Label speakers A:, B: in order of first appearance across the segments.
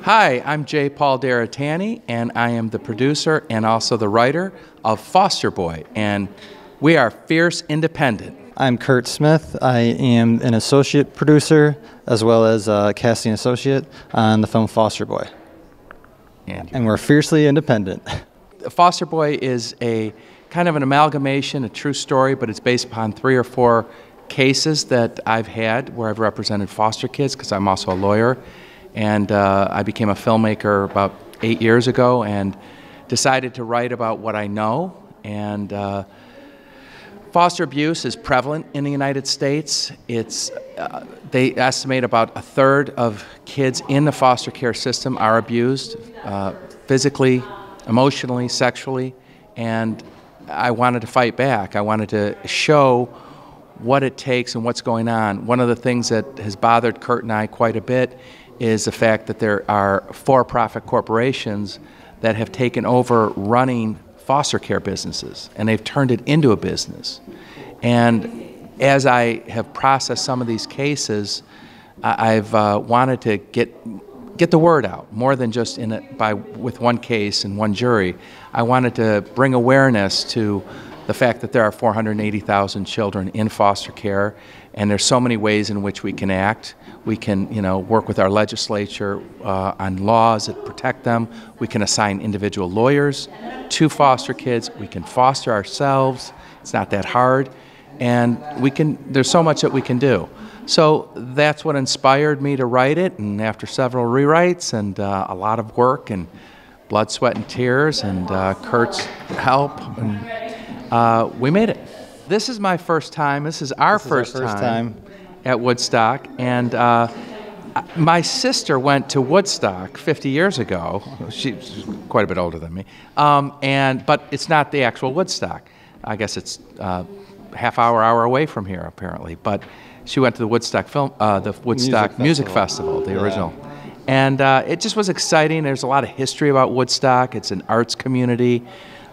A: Hi, I'm Jay Paul Deratany, and I am the producer and also the writer of Foster Boy, and we are fierce independent.
B: I'm Curt Smith. I am an associate producer as well as a casting associate on the film Foster Boy.
A: And
B: And we're fiercely independent.
A: Foster Boy is a kind of an amalgamation, a true story, but it's based upon three or four cases that I've had where I've represented foster kids because I'm also a lawyer. And uh, I became a filmmaker about eight years ago and decided to write about what I know. And uh, foster abuse is prevalent in the United States. It's, uh, they estimate about a third of kids in the foster care system are abused uh, physically, emotionally, sexually. And I wanted to fight back. I wanted to show what it takes and what's going on. One of the things that has bothered Curt and I quite a bit is the fact that there are for profit corporations that have taken over running foster care businesses and they've turned it into a business. And as I have processed some of these cases, I've uh, wanted to get get the word out more than just in it by with one case and one jury. I wanted to bring awareness to the fact that there are 480,000 children in foster care, and there's so many ways in which we can act. We can, you know, work with our legislature uh, on laws that protect them. We can assign individual lawyers to foster kids. We can foster ourselves. It's not that hard, and we can. There's so much that we can do. So that's what inspired me to write it. And after several rewrites and uh, a lot of work and blood, sweat, and tears, and uh, Curt's help, and uh, we made it. This is my first time. This is our
B: This is our
A: first,
B: first
A: time,
B: time.
A: at Woodstock, and. Uh, my sister went to Woodstock 50 years ago. She's quite a bit older than me, um, and but it's not the actual Woodstock. I guess it's uh, half hour, hour away from here, apparently. But she went to the Woodstock film, uh, the Woodstock Music, Festival, the
B: Yeah.
A: original, and uh, it just was exciting. There's a lot of history about Woodstock. It's an arts community.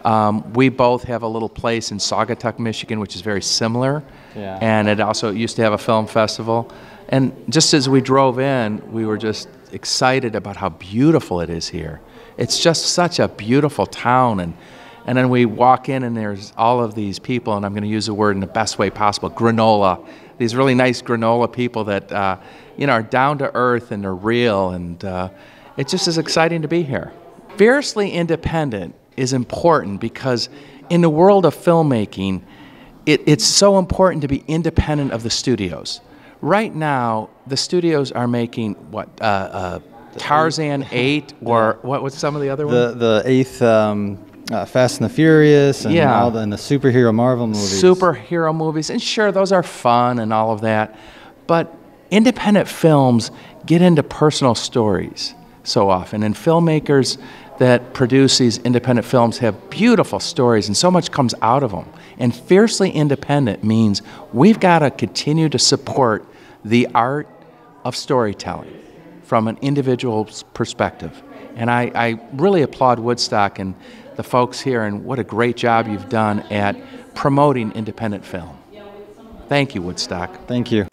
A: Um, we both have a little place in Saugatuck, Michigan, which is very similar,
B: Yeah.
A: and it also used to have a film festival. And just as we drove in, we were just excited about how beautiful it is here. It's just such a beautiful town, and and then we walk in, and there's all of these people, and I'm going to use the word in the best way possible, granola. These really nice granola people that uh, you know are down to earth and they're real, and uh, it just is exciting to be here. Fiercely independent is important because in the world of filmmaking, it, it's so important to be independent of the studios. Right now, the studios are making what uh, uh, Tarzan Eight or what? was some of the other ones?
B: The the eighth um, uh, Fast and the Furious and
A: Yeah.
B: all the, and the superhero Marvel movies.
A: superhero movies, and sure, those are fun and all of that, but independent films get into personal stories so often, and filmmakers that produce these independent films have beautiful stories, and so much comes out of them. And fiercely independent means we've got to continue to support the art of storytelling from an individual's perspective. And I, I really applaud Woodstock and the folks here, and what a great job you've done at promoting independent film. Thank you, Woodstock.
B: Thank you.